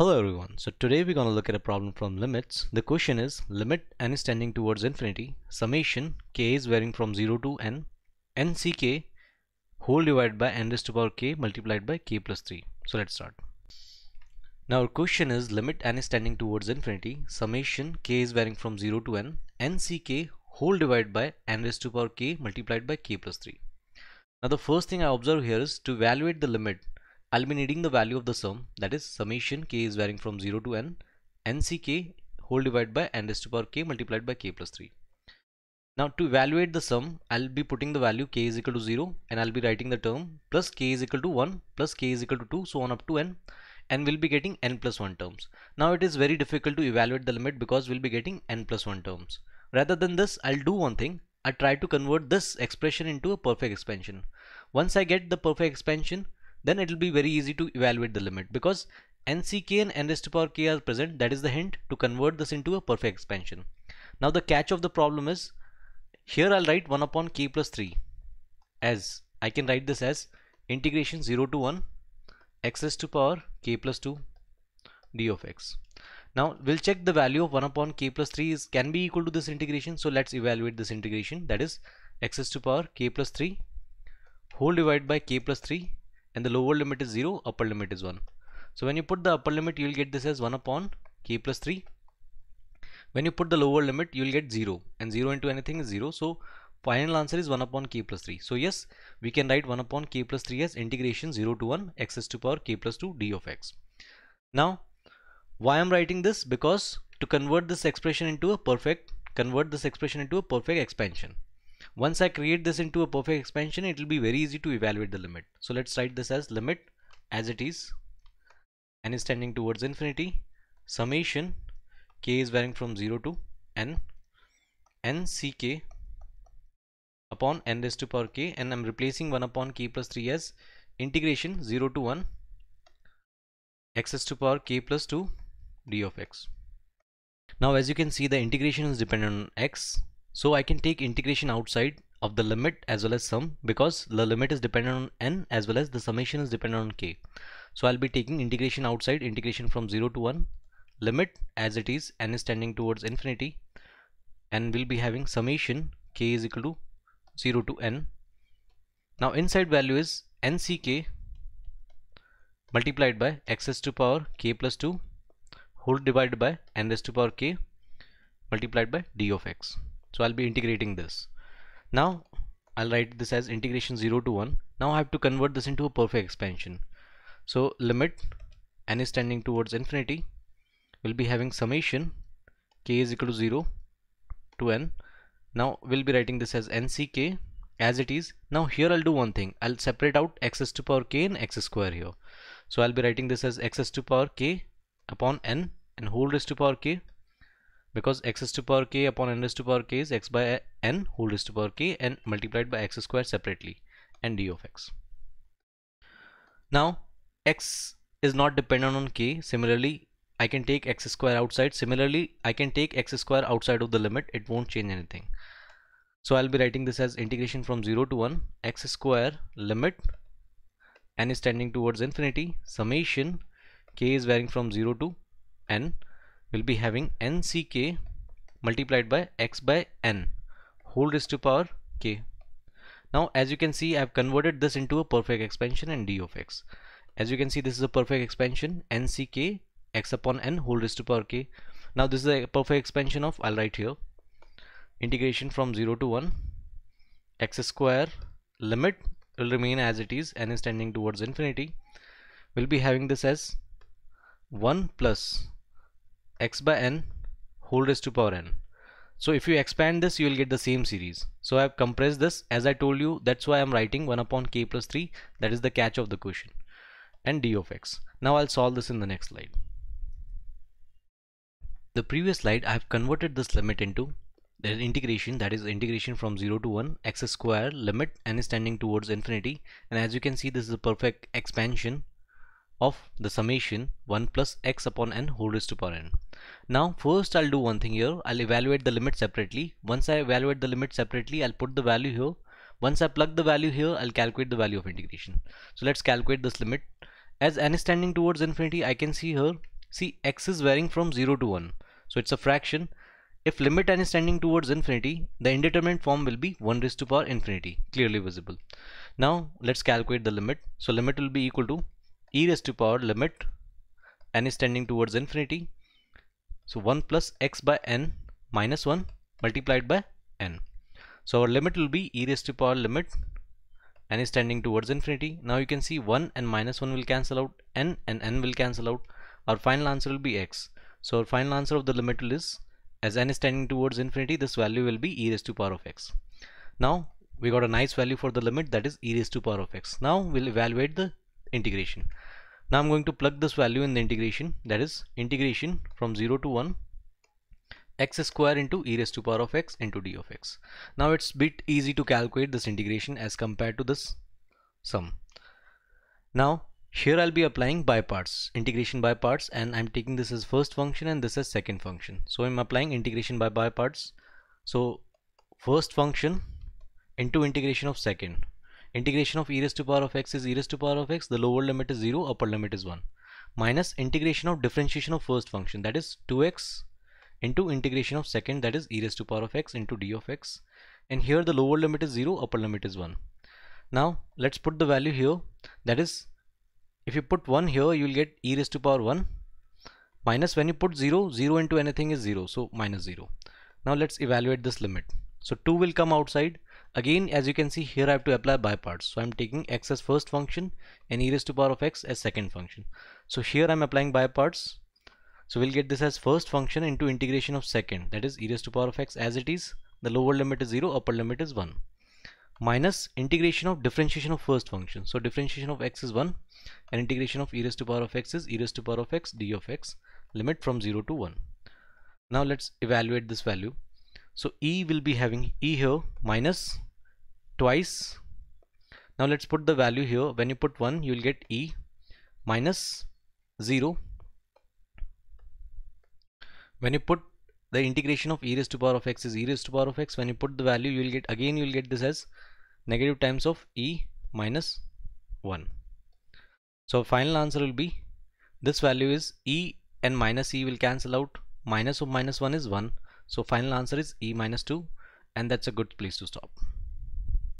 Hello everyone, so today we're going to look at a problem from limits. The question is limit n is tending towards infinity, summation k is varying from 0 to n, n c k whole divided by n raised to the power k multiplied by k plus 3. So let's start. Now our question is limit n is tending towards infinity, summation k is varying from 0 to n, n c k whole divided by n raised to power k multiplied by k plus 3. Now the first thing I observe here is to evaluate the limit I'll be needing the value of the sum that is summation k is varying from 0 to n nck whole divided by n raised to the power k multiplied by k plus 3. Now to evaluate the sum I'll be putting the value k is equal to 0 and I'll be writing the term plus k is equal to 1 plus k is equal to 2 so on up to n and we'll be getting n plus 1 terms. Now it is very difficult to evaluate the limit because we'll be getting n plus 1 terms. Rather than this I'll do one thing I try to convert this expression into a perfect expansion. Once I get the perfect expansion then it will be very easy to evaluate the limit because nck and n raised to power k are present that is the hint to convert this into a perfect expansion. Now the catch of the problem is here I'll write 1 upon k plus 3 as I can write this as integration 0 to 1 x raised to power k plus 2 d of x. Now we'll check the value of 1 upon k plus 3 is can be equal to this integration so let's evaluate this integration that is x raised to power k plus 3 whole divided by k plus 3 and the lower limit is 0 upper limit is 1 so when you put the upper limit you will get this as 1 upon k plus 3 when you put the lower limit you will get 0 and 0 into anything is 0 so final answer is 1 upon k plus 3 so yes we can write 1 upon k plus 3 as integration 0 to 1 x to power k plus 2 d of x. Now why I'm writing this? Because to convert this expression into a perfect convert this expression into a perfect expansion once I create this into a perfect expansion, it will be very easy to evaluate the limit. So let's write this as limit as it is. N is tending towards infinity. Summation k is varying from 0 to n. N c k upon n raised to power k. And I'm replacing 1 upon k plus 3 as integration 0 to 1 x to power k plus 2 d of x. Now as you can see the integration is dependent on x so I can take integration outside of the limit as well as sum because the limit is dependent on n as well as the summation is dependent on k. So I'll be taking integration outside integration from 0 to 1 limit as it is n is tending towards infinity and we'll be having summation k is equal to 0 to n. Now inside value is nck multiplied by x to power k plus 2 whole divided by n to power k multiplied by d of x so I'll be integrating this. Now I'll write this as integration 0 to 1 now I have to convert this into a perfect expansion. So limit n is tending towards infinity. We'll be having summation k is equal to 0 to n. Now we'll be writing this as nck as it is. Now here I'll do one thing. I'll separate out x to power k and x square here. So I'll be writing this as x to power k upon n and whole raised to power k because x is to power k upon n raised to power k is x by n whole raised to power k and multiplied by x square separately and d of x. Now x is not dependent on k. Similarly I can take x square outside. Similarly I can take x square outside of the limit. It won't change anything. So I'll be writing this as integration from 0 to 1 x square limit n is tending towards infinity. Summation k is varying from 0 to n will be having nck multiplied by x by n whole raised to power k. Now as you can see I have converted this into a perfect expansion and d of x. As you can see this is a perfect expansion nck x upon n whole raised to power k. Now this is a perfect expansion of I'll write here integration from 0 to 1 x square limit will remain as it is n is tending towards infinity. We'll be having this as 1 plus x by n whole raised to power n. So if you expand this you will get the same series. So I have compressed this as I told you that's why I'm writing 1 upon k plus 3 that is the catch of the question and d of x. Now I'll solve this in the next slide. The previous slide I have converted this limit into the integration that is integration from 0 to 1 x square limit n is tending towards infinity and as you can see this is a perfect expansion of the summation 1 plus x upon n whole raised to power n. Now first I'll do one thing here. I'll evaluate the limit separately. Once I evaluate the limit separately I'll put the value here. Once I plug the value here I'll calculate the value of integration. So let's calculate this limit. As n is tending towards infinity I can see here see x is varying from 0 to 1 so it's a fraction. If limit n is tending towards infinity, the indeterminate form will be 1 raised to power infinity, clearly visible. Now let's calculate the limit. So limit will be equal to e raised to power limit n is tending towards infinity. So 1 plus x by n minus 1 multiplied by n. So our limit will be e raised to power limit n is tending towards infinity. Now you can see 1 and minus 1 will cancel out, n and n will cancel out. Our final answer will be x. So our final answer of the limit is as n is tending towards infinity this value will be e raised to power of x now we got a nice value for the limit that is e raised to power of x now we'll evaluate the integration now I'm going to plug this value in the integration that is integration from 0 to 1 x square into e raised to power of x into d of x now it's bit easy to calculate this integration as compared to this sum now here I'll be applying by parts, integration by parts and I'm taking this as first function and this as second function. So I'm applying integration by by parts. So first function into integration of second. Integration of e raised to power of x is e raised to power of x, the lower limit is 0, upper limit is 1. Minus integration of differentiation of first function that is 2x into integration of second that is e raised to power of x into d of x. And here the lower limit is 0 upper limit is 1 now let's put the value here. That is if you put 1 here you will get e raised to power 1 minus when you put 0 0 into anything is 0 so minus 0 now let's evaluate this limit. So 2 will come outside again as you can see here I have to apply by parts so I'm taking x as first function and e raised to power of x as second function so here I'm applying by parts so we'll get this as first function into integration of second that is e raised to power of x as it is the lower limit is 0 upper limit is 1 minus integration of differentiation of first function. So differentiation of x is 1 and integration of e raised to power of x is e raised to power of x d of x limit from 0 to 1. Now let's evaluate this value. So e will be having e here minus twice. Now let's put the value here. When you put 1 you will get e minus 0. When you put the integration of e raised to power of x is e raised to power of x when you put the value you will get again you will get this as negative times of e minus 1. So final answer will be this value is e and minus e will cancel out minus of minus 1 is 1 so final answer is e minus 2 and that's a good place to stop.